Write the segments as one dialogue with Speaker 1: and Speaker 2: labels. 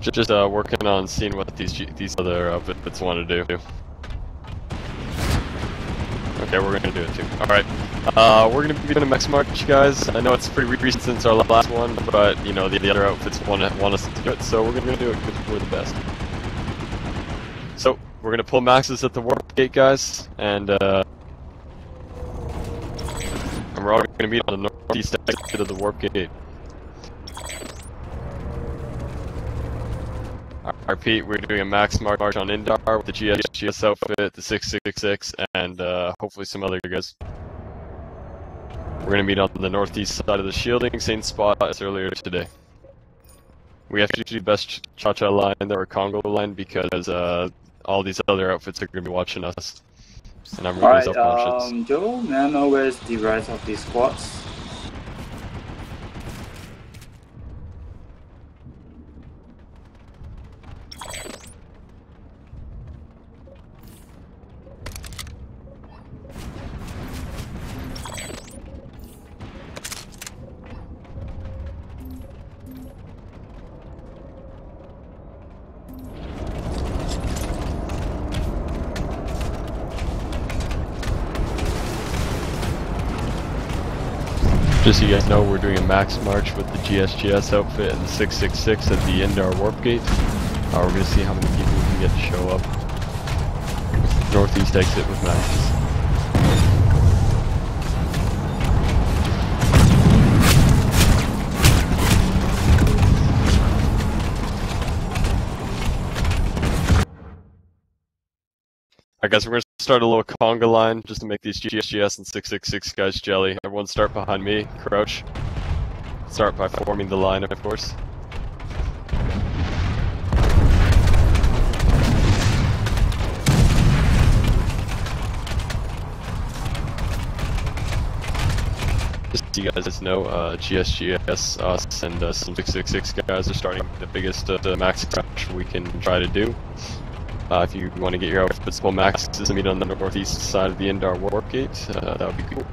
Speaker 1: Ju- Just uh, working on seeing what these these other outfits want to do. Okay, we're gonna do it too. All right, uh, we're gonna be doing a Max March, guys. I know it's pretty recent since our last one, but you know the, the other outfits want want us to do it, so we're gonna do it because we're the best. So we're gonna pull maxes at the warp gate, guys, and uh, and we're all gonna meet on the northeast exit of the warp gate. Repeat, we're doing a max march on Indar with the GSGS outfit, the 666, and uh, hopefully some other guys. We're gonna meet on the northeast side of the shielding, same spot as earlier today. We have to do the best Cha-Cha line or Congo line because uh, all these other outfits are gonna be watching us. And I'm really
Speaker 2: Alright,
Speaker 1: self-conscious.
Speaker 2: um, Joe, may I know where's the rest of the squads?
Speaker 1: So you guys know, we're doing a max march with the GSGS outfit and the 666 at the Indar Warp Gate. Uh, we're gonna see how many people we can get to show up. Northeast exit with maxes. Alright guys, we're start a little conga line just to make these GSGS and 666 guys jelly. Everyone start behind me, crouch. Start by forming the line, of course. Just so you guys know, uh, GSGS, us, and uh, some 666 guys are starting the biggest uh, the max crouch we can try to do. Uh, if you want to get your full maxes and meet on the northeast side of the Indar Warp Gate, uh, that would be cool.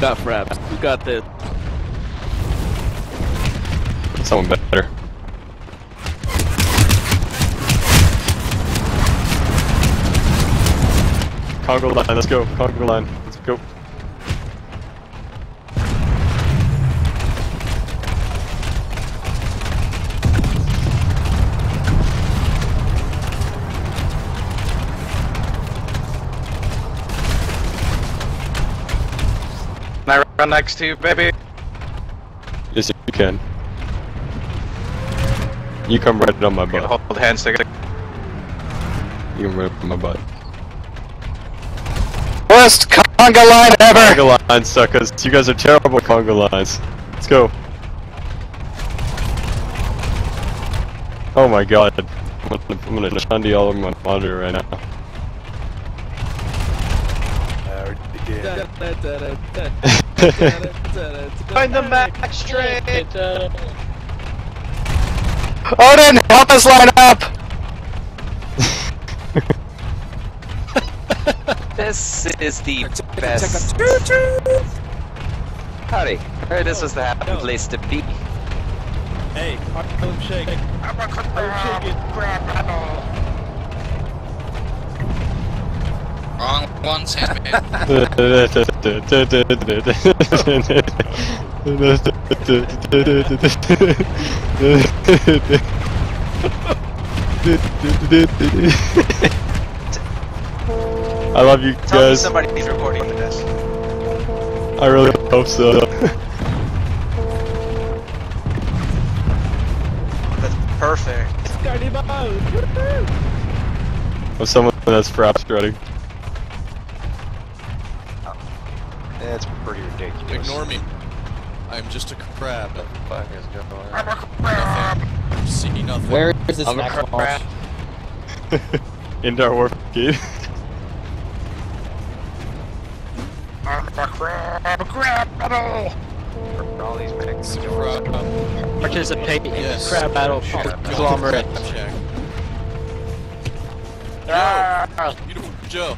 Speaker 3: Got fraps. Who got this?
Speaker 1: Someone better. Congo line, let's go. Congo line, let's go.
Speaker 4: Run next to you, baby?
Speaker 1: Yes, you can. You come right on my
Speaker 4: Okay,
Speaker 1: butt.
Speaker 4: hold hands together.
Speaker 1: You come right on my butt.
Speaker 4: Worst conga line ever!
Speaker 1: Congo line, suckers. You guys are terrible Congo lines. Let's go. Oh my god. I'm gonna, I'm gonna shandy all over my monitor right now.
Speaker 4: Find the max train! Odin, help us line up!
Speaker 5: This is the best. Howdy. Heard this was the happy place to be.
Speaker 3: Hey, Harlem Shake. Harlem Shake
Speaker 6: one, Sandman.
Speaker 1: I love you
Speaker 5: Tell me
Speaker 1: guys.
Speaker 5: somebody's recording this.
Speaker 1: I really hope so.
Speaker 5: That's perfect.
Speaker 3: Scardy Bow.
Speaker 1: Of someone that's fraps ready.
Speaker 5: Ridiculous.
Speaker 6: Ignore me. I'm just a crab.
Speaker 5: Fuck is going
Speaker 6: I'm a crab. See nothing.
Speaker 7: Where is this
Speaker 5: I'm a
Speaker 7: next
Speaker 5: crab.
Speaker 1: Indar Warp Gate.
Speaker 5: All these mechs.
Speaker 6: Crab.
Speaker 3: Participate in
Speaker 6: Yes.
Speaker 3: crab battle conglomerate.
Speaker 6: Check.
Speaker 5: Ah!
Speaker 6: Beautiful Joe.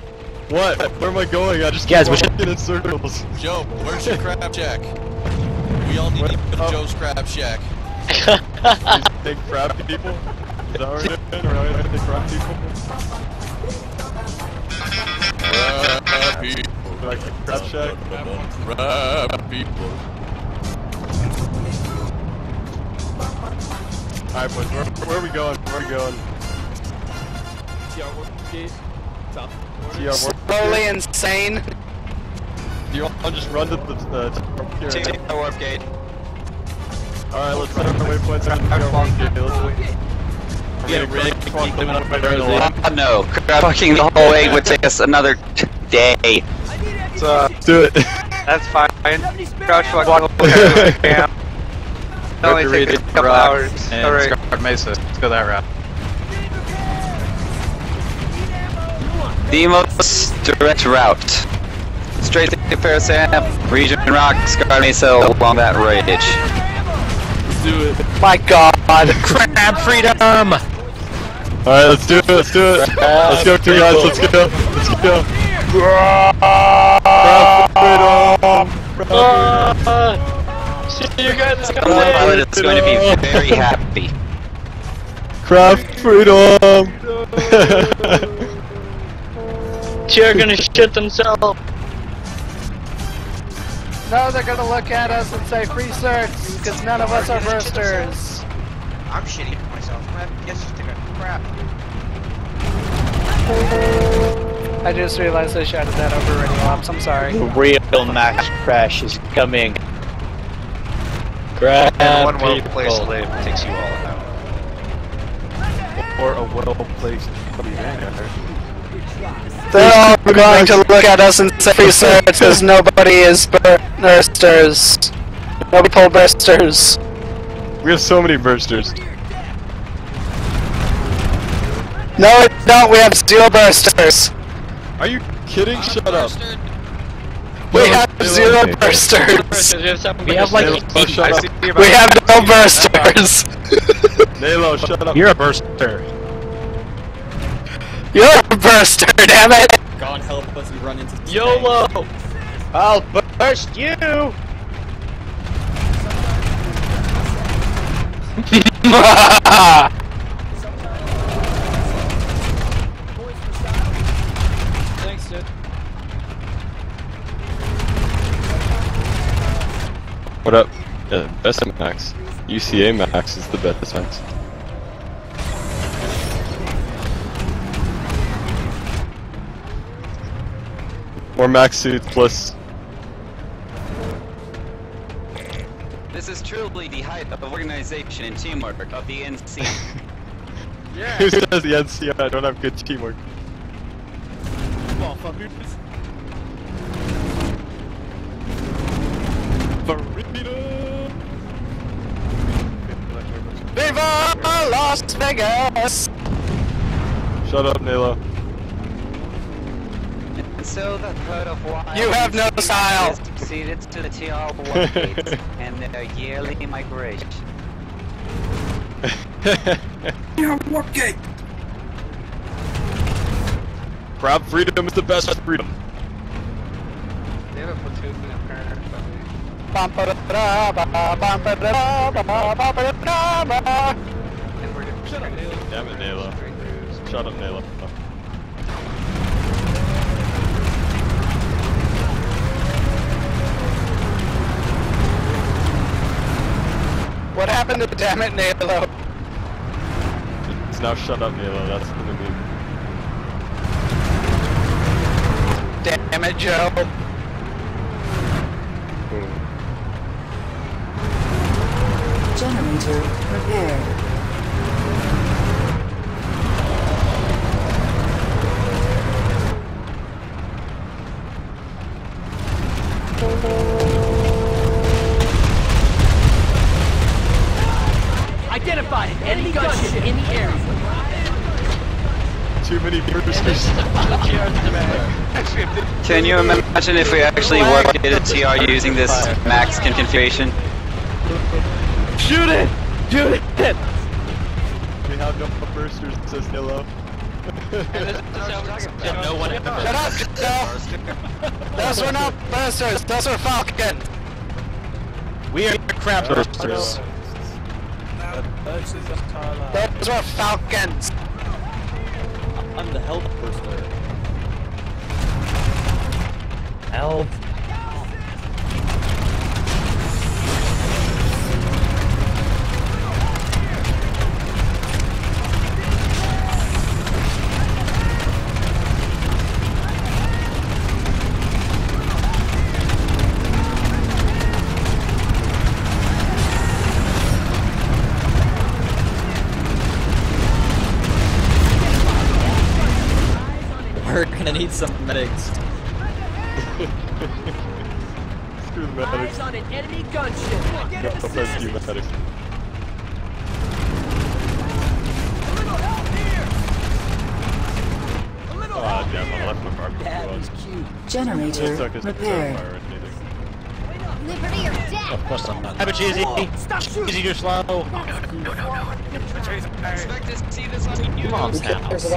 Speaker 1: What? Where am I going? I just
Speaker 7: Guys,
Speaker 1: keep
Speaker 7: we should-
Speaker 1: walking in circles.
Speaker 6: Joe, where's your crab shack? We all need to go to
Speaker 1: Oh.
Speaker 6: Joe's crab shack.
Speaker 1: These big crab people? Is that what we're doing? We're not big crab people?
Speaker 6: Crab people.
Speaker 1: Like the crab shack?
Speaker 6: Crab people.
Speaker 1: Alright boys, where, where are we going? Where are we going? TR work.
Speaker 4: Slowly insane.
Speaker 1: Do you want to just run to the uh, here?
Speaker 5: Take the warp gate.
Speaker 1: Alright, let's set our waypoints on the TR warp gate. Let's
Speaker 3: Yeah, really quickly limit up my
Speaker 4: no, fucking the whole way would take us another day.
Speaker 5: So,
Speaker 1: Let's do it.
Speaker 5: that's fine. Crouch walk over camp. It'll only take a couple hours. Alright.
Speaker 4: Scarlet Mesa. Let's go that route.
Speaker 8: The most direct route. Straight to Peris Amp, Regent Rock, Scarred Mesa along that ridge.
Speaker 3: Let's do it.
Speaker 4: My God, crab freedom.
Speaker 1: Alright, let's do it, let's do it. Let's go, two guys, let's go. Let's go. Crab freedom! Crab
Speaker 8: The pilot is going to be very happy.
Speaker 1: Crab freedom!
Speaker 7: They're gonna shit themselves.
Speaker 4: No, they're gonna look at us and say free certs, because none of us are bursters.
Speaker 5: I'm shitting myself. I'm gonna guess just take a crap.
Speaker 4: I just realized I shouted that over radio ops, I'm sorry.
Speaker 7: The real max crash is coming. Crab
Speaker 5: One well
Speaker 7: people.
Speaker 5: place to live takes you all out.
Speaker 1: Or a well-placed
Speaker 4: They're oh, all going to look at us and say free certs, because nobody is bursters. Nobody pulled bursters.
Speaker 1: We have so many bursters.
Speaker 4: No, we don't, we have zero bursters.
Speaker 1: Are you kidding? Shut up.
Speaker 4: We
Speaker 1: No,
Speaker 4: have zero
Speaker 1: like
Speaker 4: bursters.
Speaker 7: We have like
Speaker 1: Nalo, shut up.
Speaker 4: We have no bursters.
Speaker 1: Nalo, shut up.
Speaker 7: You're a burster.
Speaker 4: You're a burster, damn it!
Speaker 3: God help us, we run into
Speaker 7: YOLO! I'll burst you!
Speaker 3: Thanks, dude.
Speaker 1: What up? Yeah, best max. UCA max is the best max. More max suits plus.
Speaker 8: This is truly the height of organization and teamwork of the NC.
Speaker 1: Who says the NC? I don't have good teamwork.
Speaker 3: Come on, fuckers.
Speaker 4: Viva Las Vegas!
Speaker 1: Shut up, Nalo.
Speaker 8: And so the third of why
Speaker 4: You have no style.
Speaker 8: has succeeded to the TR1 gates and their yearly migration.
Speaker 1: Crab freedom is the best freedom.
Speaker 5: They have a platoon
Speaker 3: Nalo.
Speaker 1: Damn it, Nalo. Shut up, Nalo.
Speaker 4: What happened to the damn it, Nalo?
Speaker 1: It's now shut up, Nalo. That's the new meme.
Speaker 4: Damn it, Joe.
Speaker 1: Boom.
Speaker 9: Generator repaired.
Speaker 8: Can you imagine if we actually worked at a TR using this max configuration?
Speaker 3: Shoot it! Shoot it!
Speaker 1: we have no bursters, says Nalo.
Speaker 3: Yeah, no one ever.
Speaker 4: Shut up, Joe! Those were not bursters, those were falcons!
Speaker 3: We are crap bursters.
Speaker 4: Those were falcons!
Speaker 10: I'm the health burster.
Speaker 3: Help.
Speaker 10: We're gonna need some medics.
Speaker 1: Offense to you, medics. Ah, damn, I left my barbecue
Speaker 10: That was cute.
Speaker 9: Generator
Speaker 1: Just to
Speaker 9: repaired.
Speaker 1: fire.
Speaker 11: Liberty or death!
Speaker 3: Of course I'm not. Have a cheesy. Cheesy, you're slow.
Speaker 8: Expect to see this on YouTube.
Speaker 3: Come on, Sam.
Speaker 1: I hope so.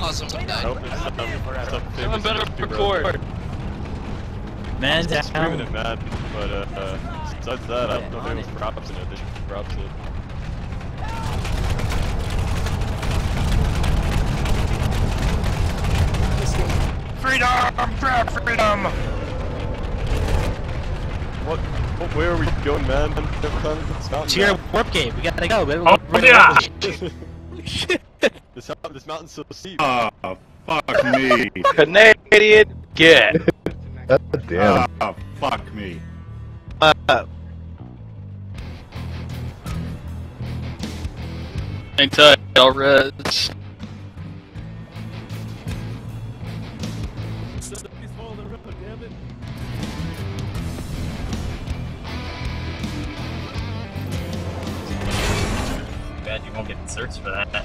Speaker 12: Awesome.
Speaker 1: I hope it's some, some famous
Speaker 3: Someone better
Speaker 1: YouTuber.
Speaker 3: record. Man
Speaker 1: I'm screaming
Speaker 3: down.
Speaker 1: it, man. But uh, uh, besides that, I don't know if anyone's props in it. They should be props in it.
Speaker 13: Freedom! Crap, freedom!
Speaker 1: What? what where are we going, man? It's
Speaker 3: To your warp gate. We gotta go.
Speaker 13: Oh, yeah!
Speaker 1: This, this mountain's so steep.
Speaker 14: Oh, fuck me.
Speaker 3: Canadian, get.
Speaker 14: Damn. Oh, fuck me.
Speaker 3: Uh, Hang tight, all reds.
Speaker 10: Bad you won't get certs for that.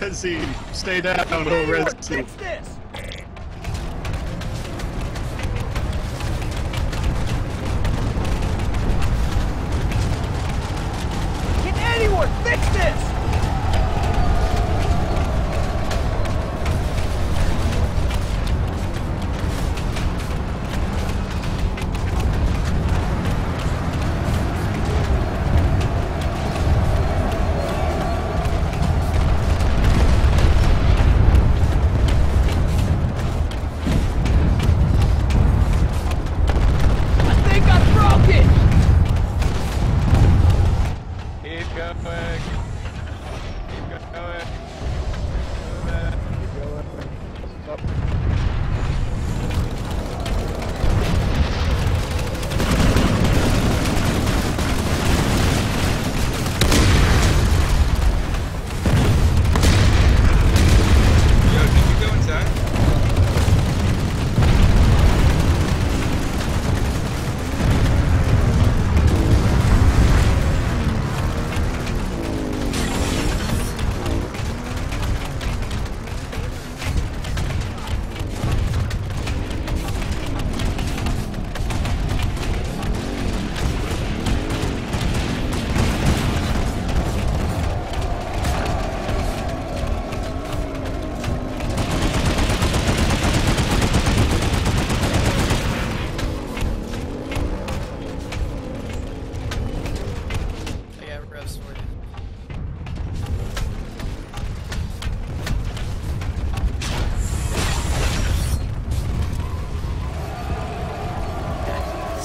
Speaker 14: Resi, stay down, oh Resi.
Speaker 10: this!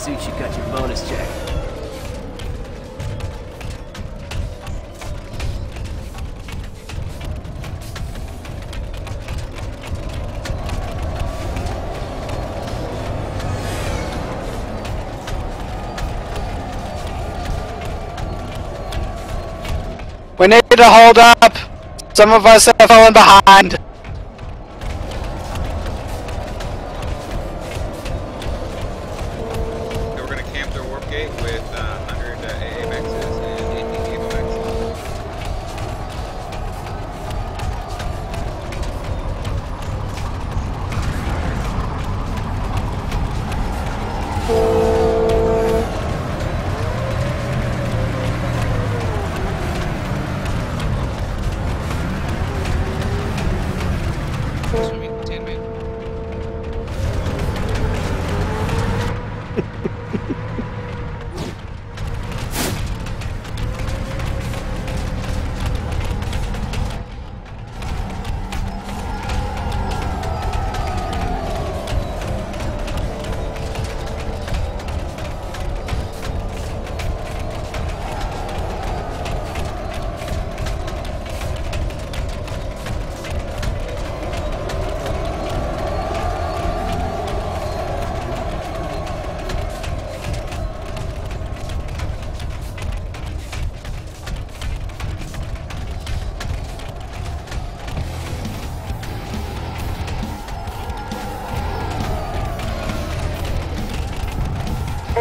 Speaker 13: You
Speaker 10: got your bonus check.
Speaker 4: We need to hold up! Some of us have fallen behind!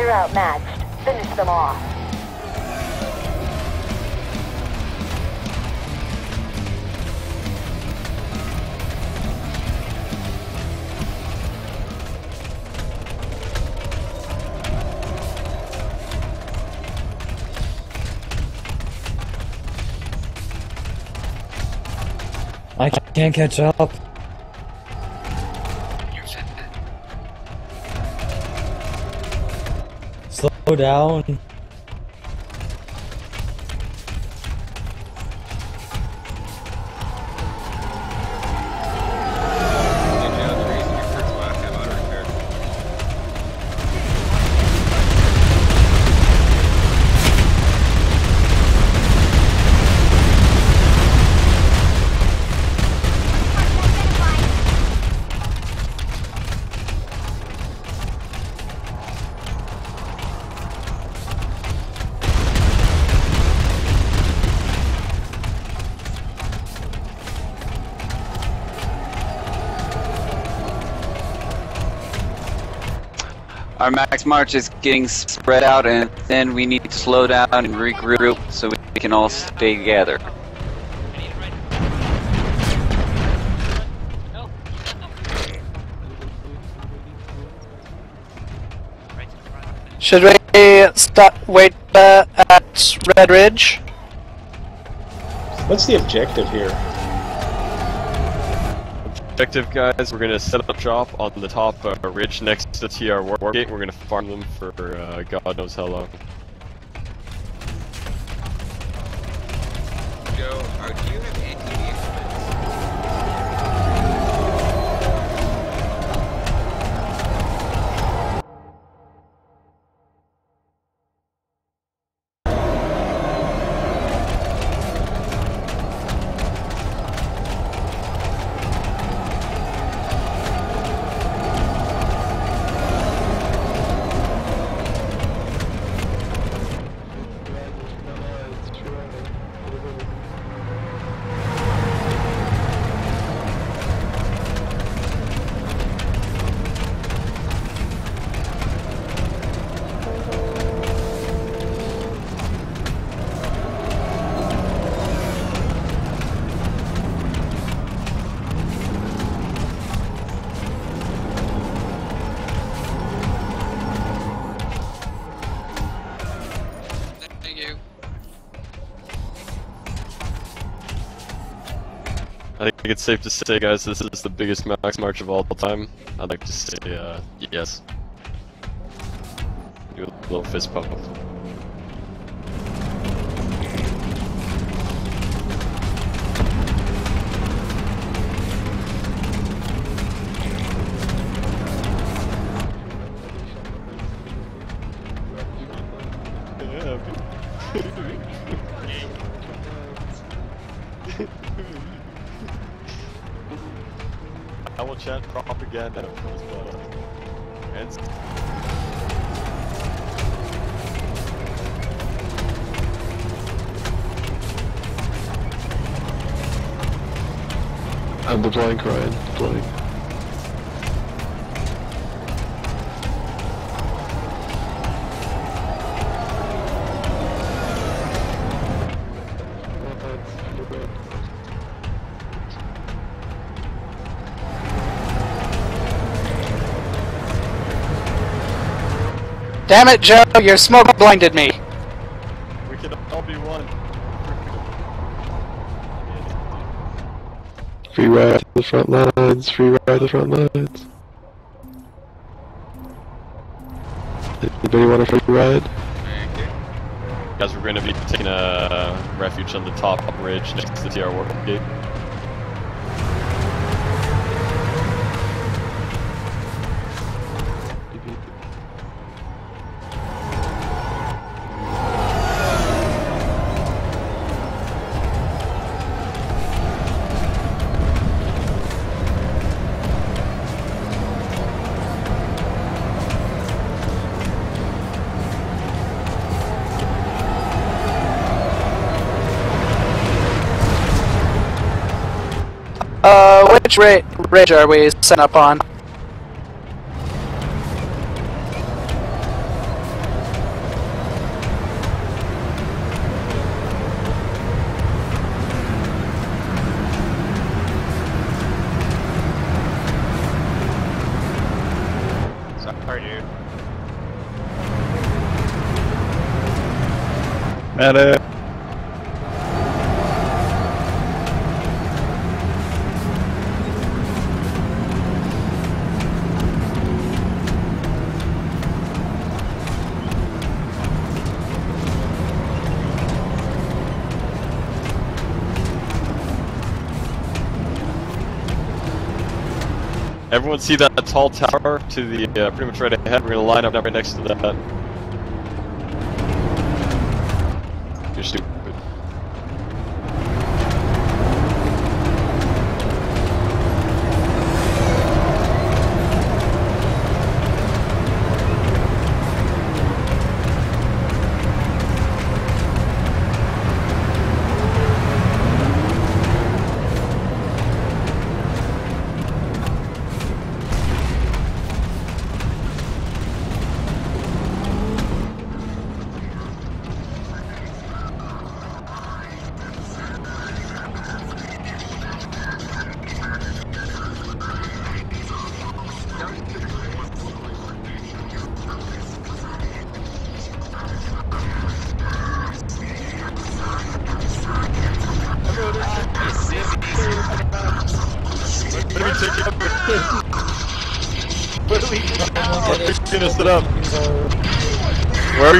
Speaker 15: They're outmatched. Finish them off.
Speaker 16: I can't catch up. Down.
Speaker 8: Our max march is getting spread out, and then we need to slow down and regroup so we can all stay together.
Speaker 4: Should we stop? Wait uh, at Red Ridge.
Speaker 17: What's the objective here?
Speaker 1: Objective, guys, we're gonna set up shop on the top uh, ridge next to TR Warpgate. We're gonna farm them for uh, God knows how long.
Speaker 18: Joe, you
Speaker 1: I think it's safe to say, guys, this is the biggest max march of all time. I'd like to say, uh, yes. Do a little fist pump.
Speaker 4: Damn it, Joe! Your smoke blinded me.
Speaker 1: we can all be one.
Speaker 19: Free ride to the front lines. Free ride to the front lines. Anybody want a free ride?
Speaker 1: Guys, we're going to be taking a refuge on the top ridge next to the TR Warpgate.
Speaker 4: Uh, which ra ridge are we set up on?
Speaker 1: Everyone see that tall tower to the uh, pretty much right ahead? We're gonna line up right next to that. You're stupid.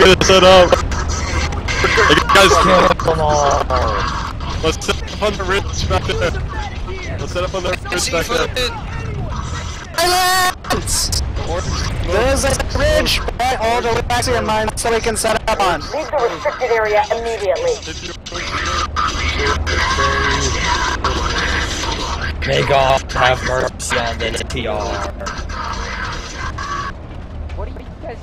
Speaker 1: Gonna set up? Hey guys, let's set up on the ridge back there. Let's set up on the ridge back there.
Speaker 4: Silence! There's a ridge right all the way to your mine so we can set up on.
Speaker 15: Leave the restricted area immediately.
Speaker 16: May God have mercy on the TR.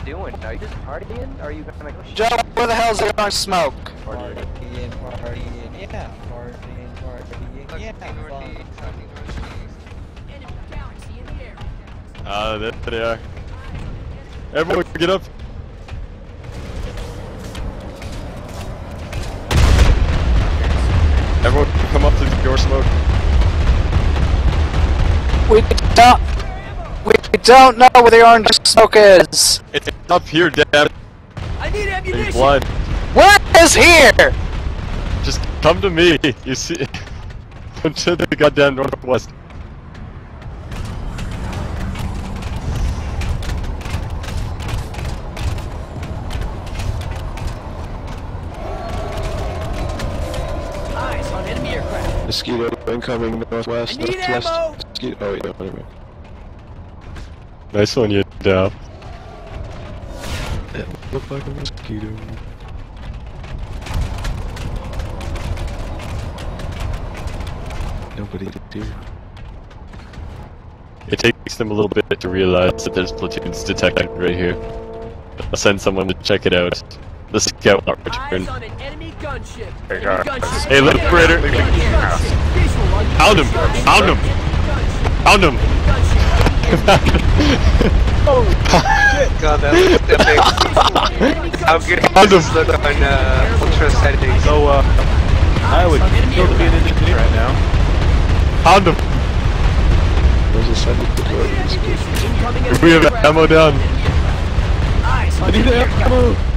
Speaker 3: Doing? Are you just partying? Or are you gonna go
Speaker 4: Joe, where the hell's the orange smoke?
Speaker 3: Partying,
Speaker 16: partying, yeah, partying, partying, yeah, fun.
Speaker 1: Ah, there they are. Everyone get up. Everyone come up to your smoke.
Speaker 4: We don't. We don't know where the orange smoke is.
Speaker 1: It's up here, Dad.
Speaker 3: I need
Speaker 1: Are you
Speaker 3: ammunition!
Speaker 1: blind?
Speaker 4: What is here?
Speaker 1: Just come to me. You see? Come to the goddamn northwest.
Speaker 3: Eyes on enemy aircraft.
Speaker 19: Mosquito incoming northwest,
Speaker 3: I need
Speaker 19: northwest.
Speaker 3: ammo!
Speaker 19: Mosquito. Oh yeah, whatever.
Speaker 1: Nice one, you down.
Speaker 19: That look like a mosquito. Nobody did do.
Speaker 1: It takes them a little bit to realize that there's platoons detected right here. I'll send someone to check it out. The scout not return.
Speaker 3: Eyes on an enemy gunship.
Speaker 1: Hey,
Speaker 3: Enemy
Speaker 1: guys.
Speaker 3: gunship.
Speaker 1: Hey, Liberator.
Speaker 3: Enemy gunship. Visual on
Speaker 1: Found him! Found him! Found him!
Speaker 5: God, that looks epic. How good
Speaker 1: Found
Speaker 5: does
Speaker 1: him!
Speaker 5: this look on uh, ultra settings?
Speaker 14: So, uh, I would kill to be an engineer right now.
Speaker 1: Found him!
Speaker 19: There's a of the door.
Speaker 1: We have ammo down.
Speaker 14: I need ammo!